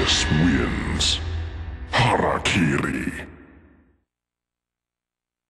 This wins. Harakiri.